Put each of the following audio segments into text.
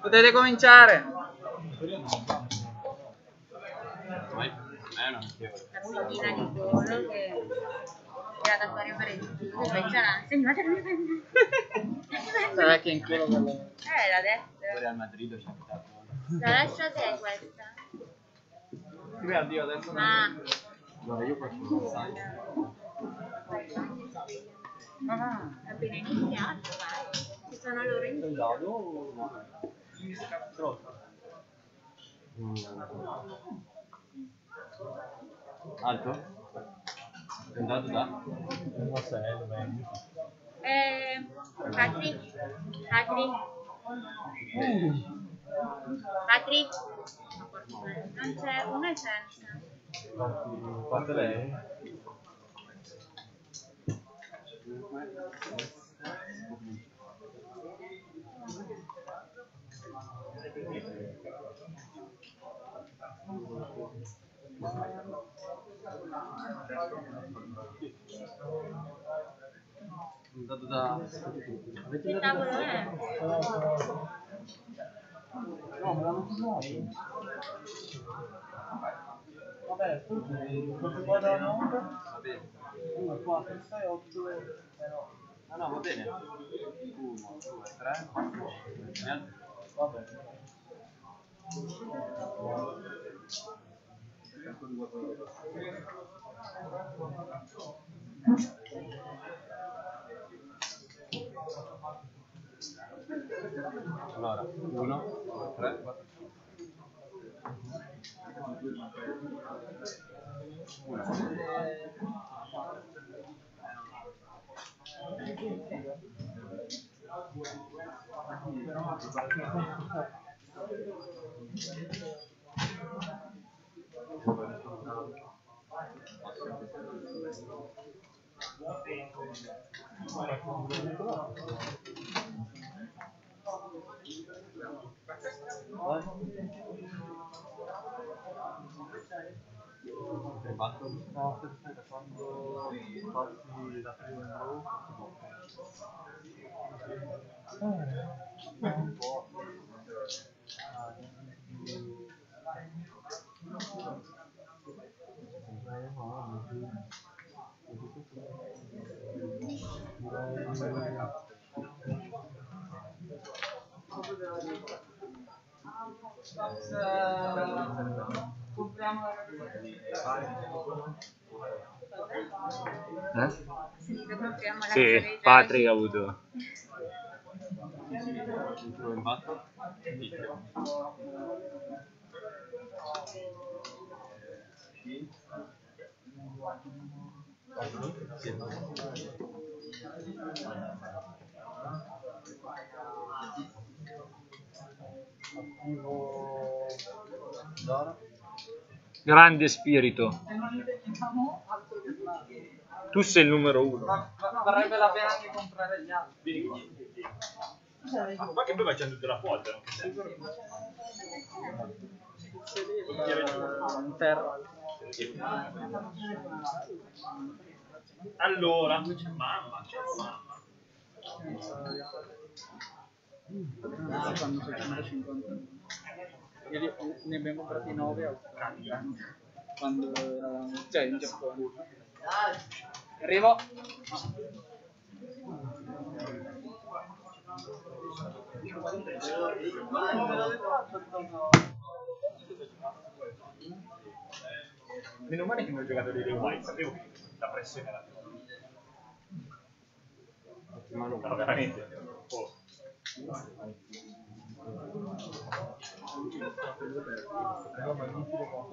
Potete cominciare. Bambina di Polo che era da fare e sembrate che mi Sarà che in culo quello. eh l'ha detto Real Madrid c'è capitato. la lascia te questa Scrivi addio adesso. ma Allora io faccio un assaggio. Appena iniziato vai ci sono loro in giro Mm. Alto? Un dato da? eh Patri Patri Patri non c'è è senza Fate lei? da. Ele tá morando, é? Não, mas não precisa. Roberto, não, pode dar não, onda? 2, 4, 6, 8, 9. Ah no, va bene. 1, 2, 3, 4, 5. Va bene. Allora, 1, 2, 3, 4, 5. 1, 2, 3, 4, 5. Quando passi da prima in Eh? Sì, compriamo la Sì, sorrisa. Patrick ha avuto. Intro in basso? Sì. Grande spirito. Tu sei il numero uno. Varrebbe la pena anche comprare gli altri. Vieni qua. Ma che poi facendo della foto, no? In terra. Allora, mamma, c'è mamma. Ah, fanno 650. Ieri ne abbiamo comprati 9 a 80 quando eravamo, cioè in Giappone. Arrivo. Meno male che non ho giocato dei White, sapevo che la pressione era più. No, veramente. Oh. Però magnifico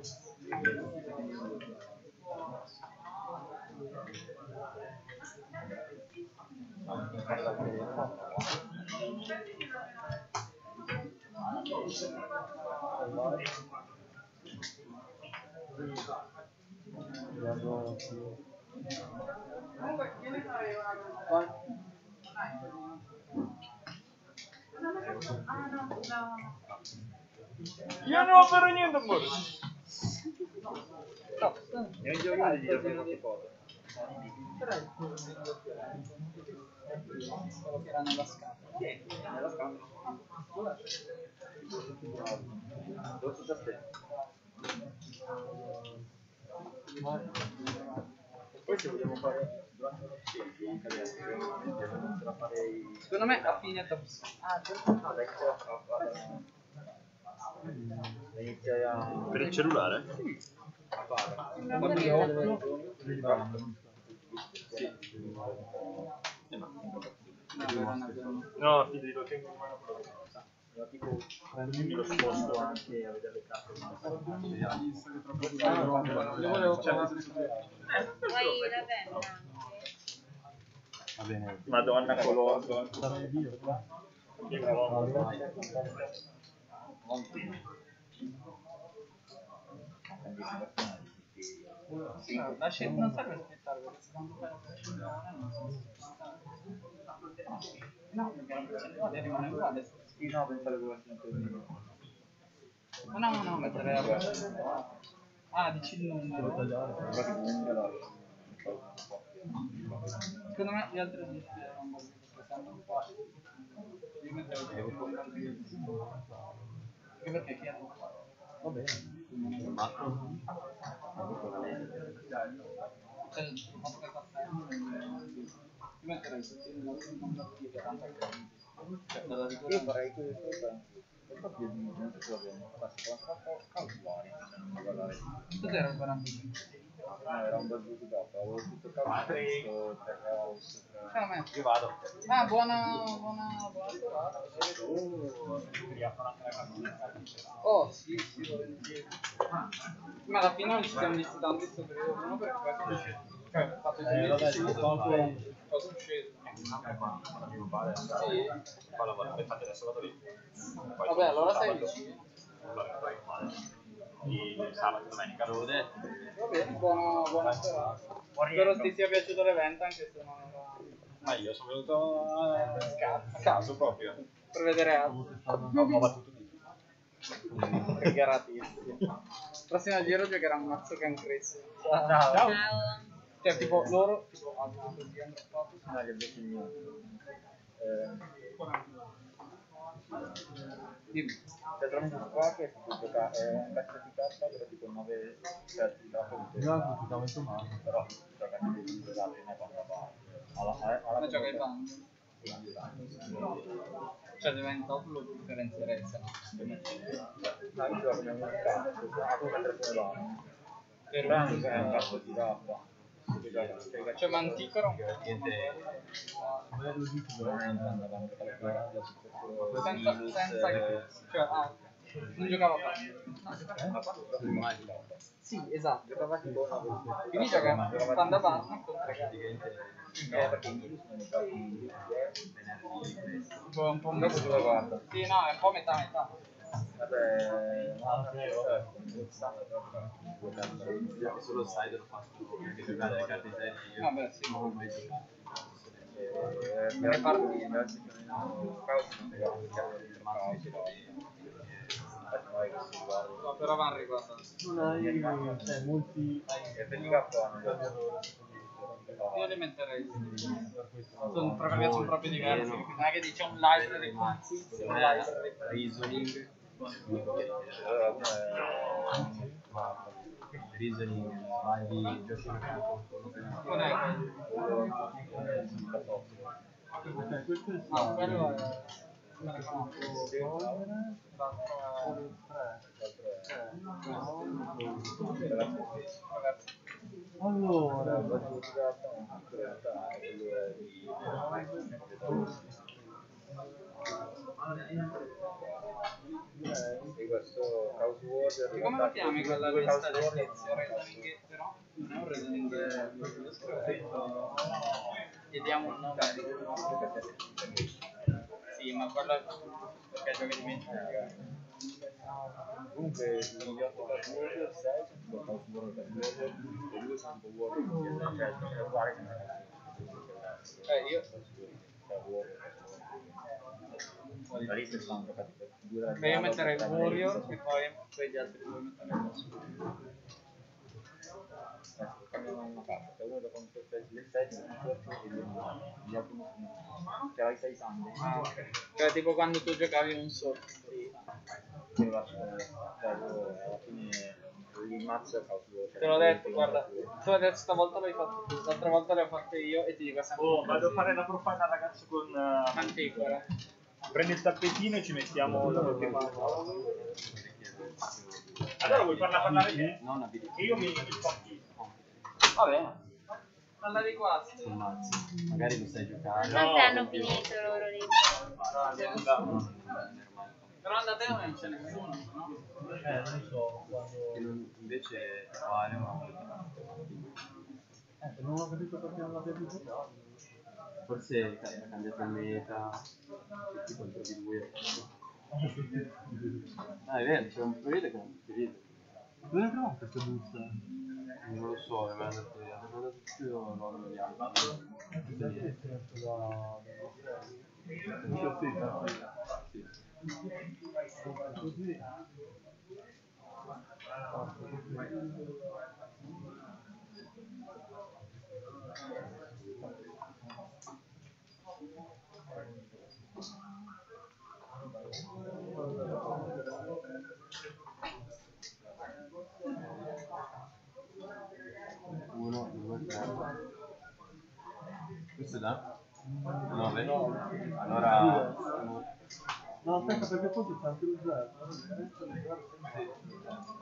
1000, quindi siamo stati Soft. È un gioco di gioco di foto. Però il culo si solo che era nella scatola. Sì, nella scatola. Dove sta te? Poi se vogliamo fare durante la scelta la. Secondo me a fine top Ah, certo. No, dai, Per il cellulare? Sì. 48 No, ti lo tengo in mano però non lo sa. Prendimi lo sposto anche a vedere le carte. Io volevo fare Va bene. Madonna Colombo. Che Colombo qua. La scelta non serve aspettare perché secondo me No, perché la percentuale rimane uguale. Sì, no, pensare che sempre meno. No, no, no, mettere la percentuale. Ah, dici il numero. La... Secondo me gli altri non erano un po' perché stanno un po'. Io metterei un po' Va bene. Cioè, caffè. Io metterei sottile la seconda che tanto è Cioè, dalla Io farei questo Infatti io non so se abbiamo fatto quanto calcolare a guardare. Cos'era il 45? No, era un bel giocato, avevo tutto. Ciao, me. Io vado. Ah, buona, buona, buona serata. Oh, sì, sì, volentieri. Ma alla fine non ci siamo visti tanto questo periodo, uno perché poi sono sceso. Cioè, ho fatto i vabbè, giri, sì, sì, tanto- poi sono sceso. Sì. Poi lavoro, infatti adesso vado lì. Poi Vabbè, allora sei vicino. Di sabato, domenica. L'avevo detto. Va bene, buona, buona serata. Spero ti sia piaciuto l'evento anche se non era Ma io sono venuto a a caso proprio. per vedere altro. Ho, ho battuto tutti. Triggeratissimo. Prossimo giro giocherà un mazzo cancrezio. Ciao. Ciao. Cioè, tipo, loro, tipo, hanno così, hanno fatto. No, che invece mio. Eh, Dimmi. c'è tramite qua che si può giocare, è un pezzo di carta, però tipo 9 pezzi di carta di No, completamente male. però gioca anche di giocare ne quando va. Alla, alla, alla Ma gioca i bandi. Cioè, diventa un lo differenzierei, se no. Io gioco come un se va. Per Però anche è un cazzo di carta. Che gioca- che gioca- Cioè, Manticora senza, senza che... Cioè, ah, non giocava tanto. Sì, esatto. Giocava tipo. Quindi gioca quando avanti con tre. Eh, perché un po' un Dopo dove guarda? Sì, no, è un po' metà metà. Vabbè, solo sai lo fatto perché giocare le carte serie Vabbè, sì. non ho mai giocato di altri che non No, però vanno riguardati. Non hai molti per i capponi Io li metterei. Sono sono proprio diversi. Non è che dice un library con quiz e un library. reasoning reasoning vai Joshua Non è è questo è è. Me ne conosco. Ragazzi, allora per Come la chiami quella lista del tizio? Reading però? Non è un scritto. Chiediamo un nome. Sì, ma quello è perché gioca di mente. Comunque gli 8 per 2, 6 sono un po' per 2, e 2 sono un po' vuoti, cioè sono uguali che Eh, io. Sono giocati per 2 Beh, io metterei il Warrior e poi, poi gli altri due metterei da su. cambiano una carta, cioè uno gioca un le 7, un corpo e gli altri non Cioè hai 6 sande. Ah, ok. Cioè, tipo quando tu giocavi un solo. Che lo lascio, cioè io alla fine il mazzo è causulo. Te l'ho detto, guarda. Te l'ho detto, stavolta l'hai fatto tu, l'altra volta le ho fatte io e ti dico sempre. Oh, vado a fare la profana ragazzo con... eh, Antiquera. Prendi il tappetino e ci mettiamo da qualche parte. Allora vuoi farla parlare te? Non abilità. E io mi spacchi. Va bene. Sul mazzo. Magari lo sai giocare. Non se hanno finito loro lì. Però da te non c'è nessuno, no? Eh, non so, quando... Invece fare ma Eh, non ho capito perché non l'abbia più giocato. Forse ha cambiato meta tutti contro di lui ah è vero c'è un periodo che non ti vede Dove ne trovo questa busta? non lo so hanno detto mi hanno dato tutti loro sempre da... sì. Così. uno due tre questo è da 9 allora No, aspetta, perché forse c'è anche lo zero.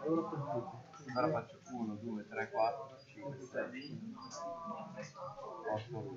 Allora per tutti. allora faccio 1 2 3 4 5 6 8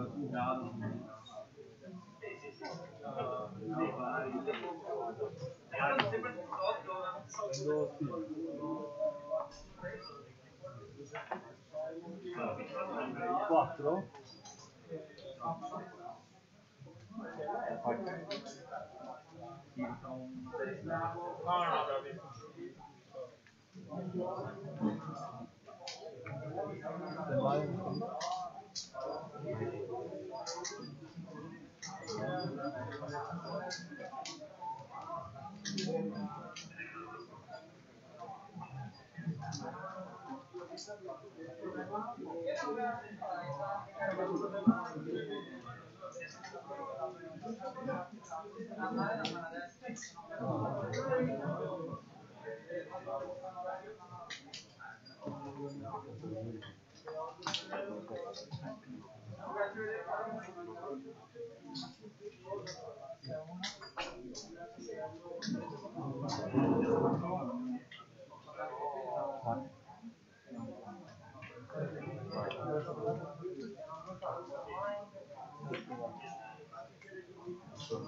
家 Amen.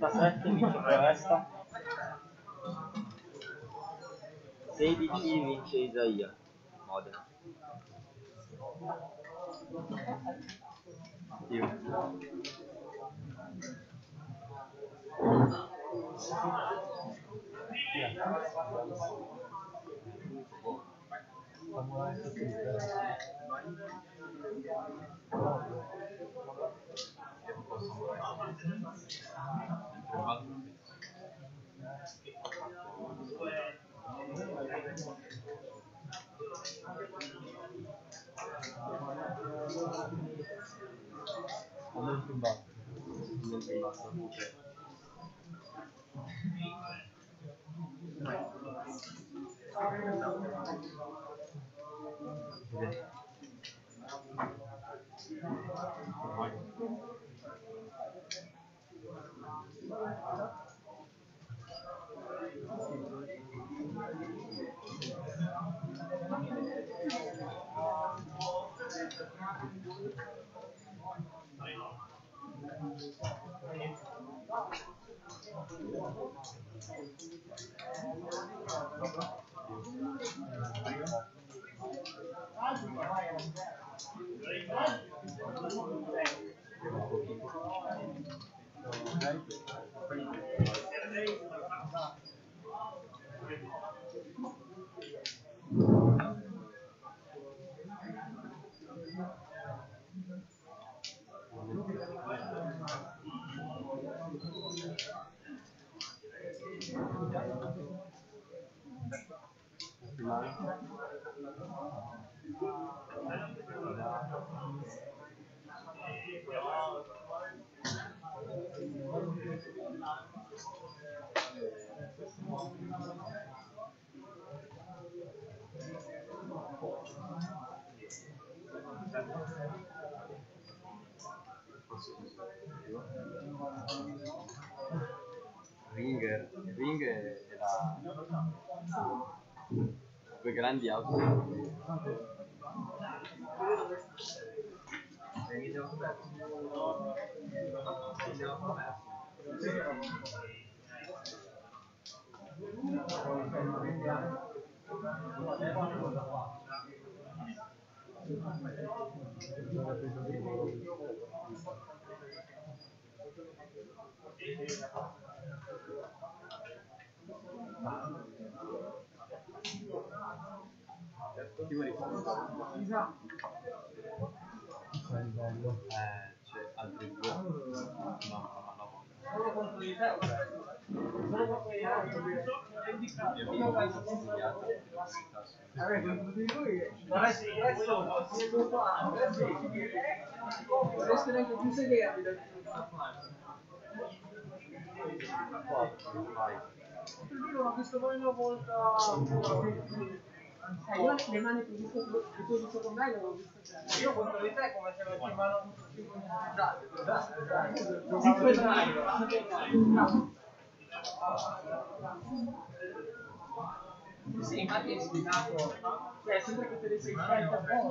tá certo que 20 de 26 aí, ó. Moda. Eu. In basso. Ok. Ring, ring era due grandi auto. Tipo di Eh, c'è altri due. No, no, no. Io avevo visto studiato Vorresti anche più sederti. Vai. Ma questo poi una volta... Eh, io le mani che visto, tu visto con me le ho viste. Io contro di te come se avessi in mano Sim, matei esse. É, sempre que eu teria esse bom?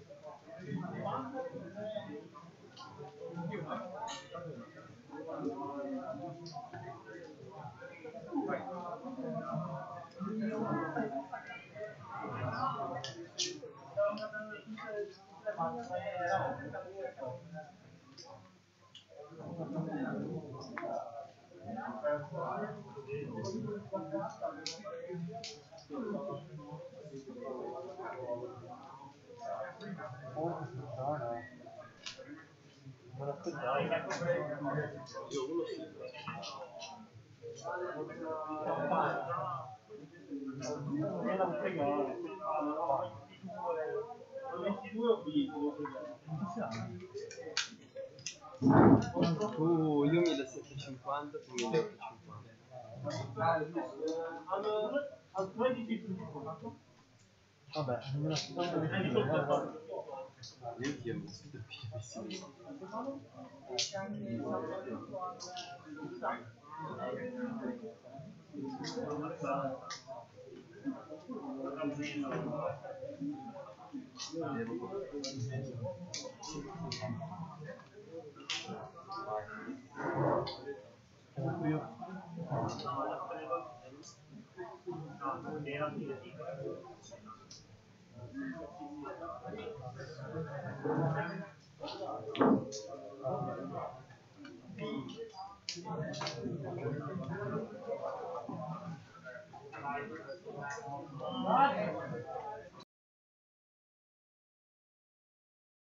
Oh, no, no. Me lo aspettavo. Io quello sì. Me l'ho pregato. 22 ho vinto, devo pregare. Uh, io 1750 su 1850. Al 13 più 50. Vabbè, non me la sto facendo. Guarda. Io ti ho visto più vicino. Thank you. Thank you.